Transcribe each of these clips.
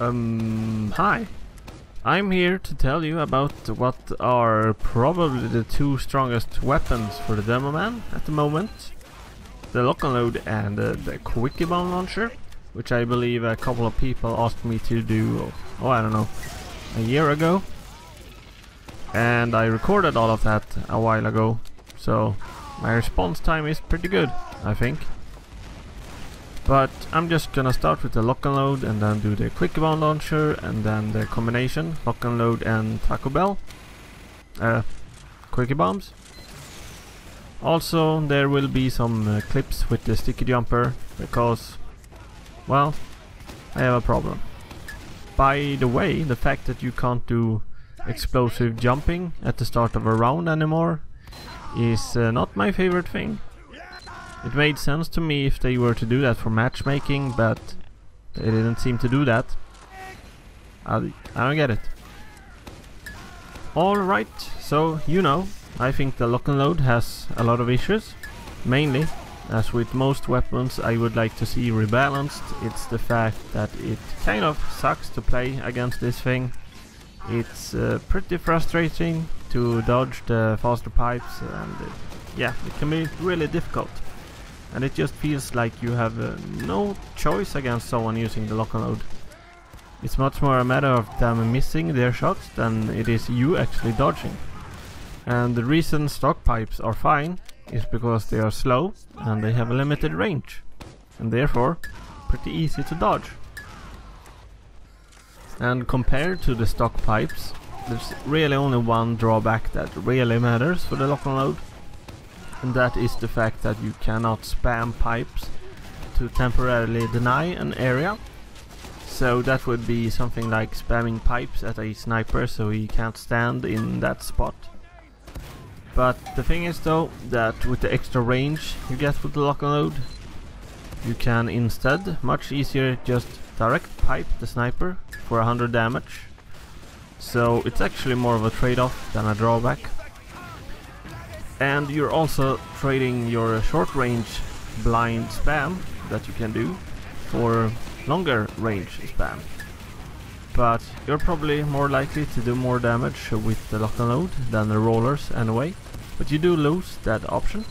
Um, hi. I'm here to tell you about what are probably the two strongest weapons for the Demoman at the moment. The Loch-n-Load and uh, the quickie bomb launcher, which I believe a couple of people asked me to do, oh I don't know, a year ago. And I recorded all of that a while ago, so my response time is pretty good, I think. But I'm just gonna start with the Loch-n-Load and then do the quick bomb launcher and then the combination Loch-n-Load and Taco Bell. Uh, quickie bombs. Also there will be some uh, clips with the sticky jumper because, well, I have a problem. By the way, the fact that you can't do explosive jumping at the start of a round anymore is uh, not my favorite thing. It made sense to me if they were to do that for matchmaking, but they didn't seem to do that. I, I don't get it. Alright, so you know, I think the Loch-n-Load has a lot of issues. Mainly, as with most weapons I would like to see rebalanced, it's the fact that it kind of sucks to play against this thing. It's uh, pretty frustrating to dodge the faster pipes and uh, yeah, it can be really difficult and it just feels like you have uh, no choice against someone using the Loch-n-Load. It's much more a matter of them missing their shots than it is you actually dodging. And the reason stock pipes are fine is because they are slow and they have a limited range and therefore pretty easy to dodge. And compared to the stock pipes, there's really only one drawback that really matters for the Loch-n-Load and that is the fact that you cannot spam pipes to temporarily deny an area. So that would be something like spamming pipes at a sniper so he can't stand in that spot. But the thing is though that with the extra range you get with the Loch-n-Load you can instead much easier just direct pipe the sniper for 100 damage. So it's actually more of a trade-off than a drawback. And you're also trading your short range blind spam that you can do for longer range spam. But you're probably more likely to do more damage with the Loch-n-Load than the rollers anyway. But you do lose that option.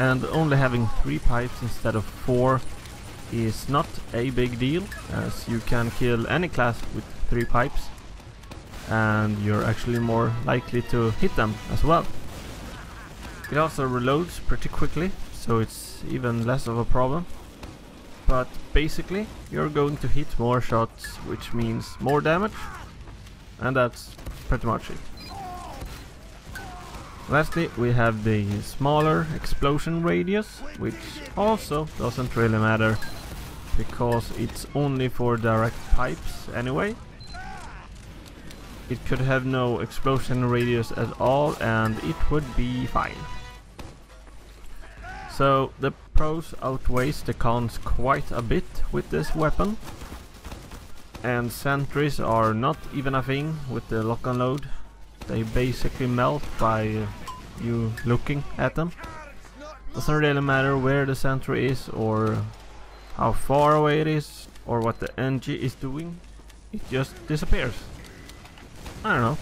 And only having three pipes instead of four is not a big deal as you can kill any class with three pipes and you're actually more likely to hit them as well it also reloads pretty quickly, so it's even less of a problem. But basically, you're going to hit more shots, which means more damage, and that's pretty much it. Lastly, we have the smaller explosion radius, which also doesn't really matter, because it's only for direct pipes anyway. It could have no explosion radius at all and it would be fine. So the pros outweighs the cons quite a bit with this weapon. And sentries are not even a thing with the Loch-n-Load. They basically melt by you looking at them. Doesn't really matter where the sentry is or how far away it is or what the engie is doing. It just disappears. I don't know.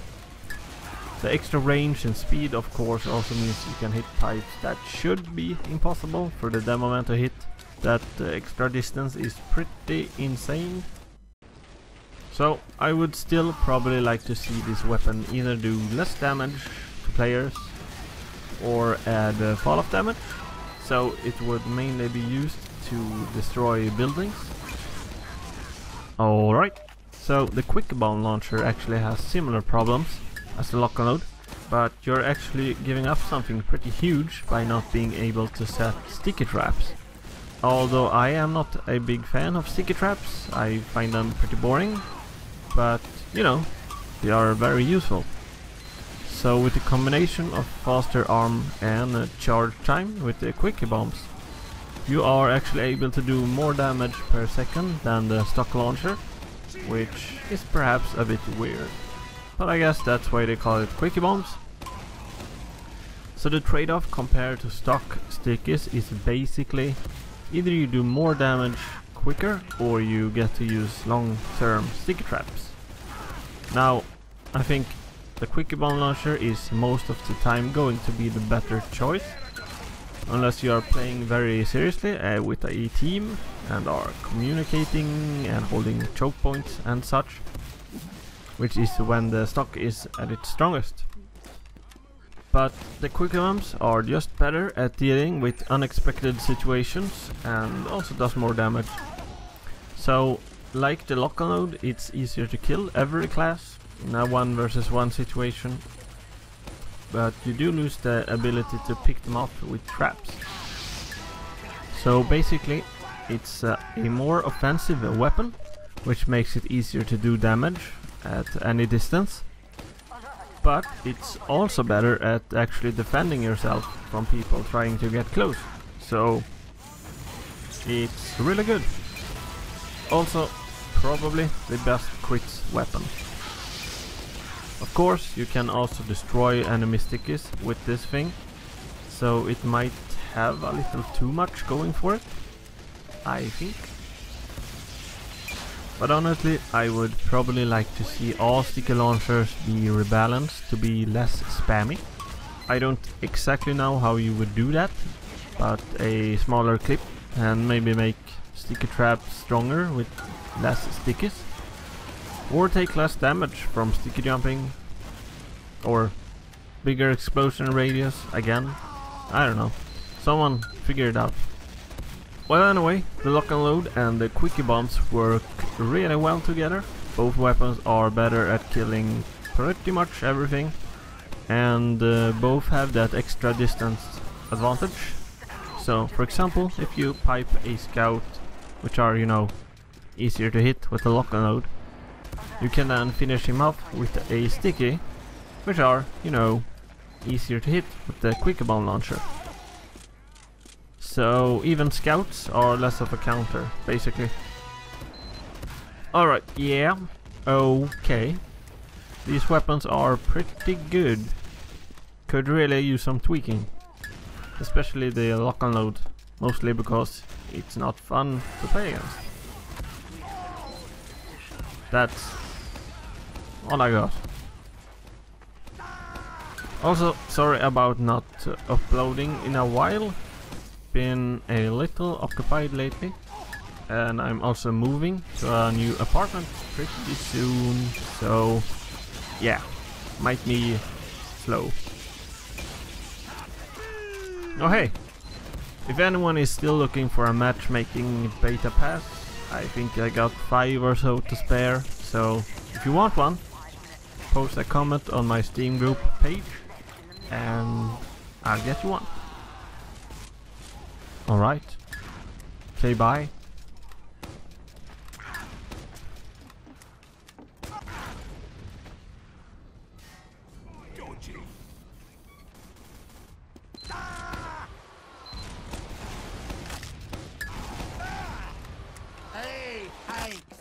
The extra range and speed of course also means you can hit pipes that should be impossible for the Demoman to hit. That uh, extra distance is pretty insane. So I would still probably like to see this weapon either do less damage to players or add uh, fall off damage. So it would mainly be used to destroy buildings. Alright, so the quick bomb launcher actually has similar problems as the Loch-n-Load, but you're actually giving up something pretty huge by not being able to set sticky traps. Although I am not a big fan of sticky traps, I find them pretty boring, but you know, they are very useful. So with the combination of faster arm and charge time with the quickie bombs, you are actually able to do more damage per second than the stock launcher, which is perhaps a bit weird. But I guess that's why they call it quickie bombs. So the trade-off compared to stock stickies is basically either you do more damage quicker or you get to use long-term sticky traps. Now, I think the Quickie Bomb Launcher is most of the time going to be the better choice. Unless you are playing very seriously uh, with a team and are communicating and holding choke points and such. Which is when the stock is at its strongest. But the Quickie Bombs are just better at dealing with unexpected situations and also does more damage. So, like the lock load, it's easier to kill every class in a one versus one situation. But you do lose the ability to pick them up with traps. So basically, it's uh, a more offensive weapon, which makes it easier to do damage at any distance. But it's also better at actually defending yourself from people trying to get close. So it's really good. Also, probably the best crits weapon. Of course, you can also destroy enemy stickies with this thing, so it might have a little too much going for it, I think. But honestly, I would probably like to see all sticky launchers be rebalanced to be less spammy. I don't exactly know how you would do that, but a smaller clip and maybe make sticky traps stronger with less stickies. Or take less damage from sticky jumping. Or bigger explosion radius again. I don't know. Someone figure it out. Well anyway, the Loch-n-Load and the quickie bombs work really well together. Both weapons are better at killing pretty much everything. And uh, both have that extra distance advantage. So, for example, if you pipe a scout, which are, you know, easier to hit with the Loch-n-Load, you can then finish him off with a sticky, which are, you know, easier to hit with the Quickie Bomb launcher. So even scouts are less of a counter, basically. Alright, yeah, okay. These weapons are pretty good. Could really use some tweaking. Especially the Loch-n-Load. Mostly because it's not fun to play against. That's all my god. Also, sorry about not uh, uploading in a while. Been a little occupied lately. And I'm also moving to a new apartment pretty soon. So, yeah, might be slow. Oh hey, if anyone is still looking for a matchmaking beta pass, I think I got five or so to spare. So, if you want one, post a comment on my Steam group page and I'll get you one. Alright. Say bye. Hey.